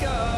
go.